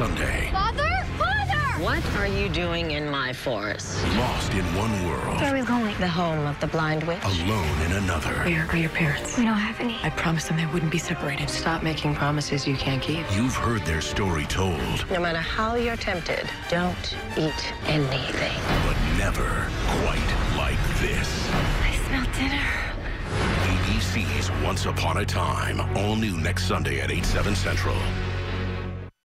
Sunday. Father? Father! What are you doing in my forest? Lost in one world, Where are we going? The home of the blind witch. alone in another. Where are your parents? We don't have any. I promised them they wouldn't be separated. Stop making promises you can't keep. You've heard their story told, No matter how you're tempted, don't eat anything. but never quite like this. I smell dinner. ABC's Once Upon a Time, all new next Sunday at 8, 7 central.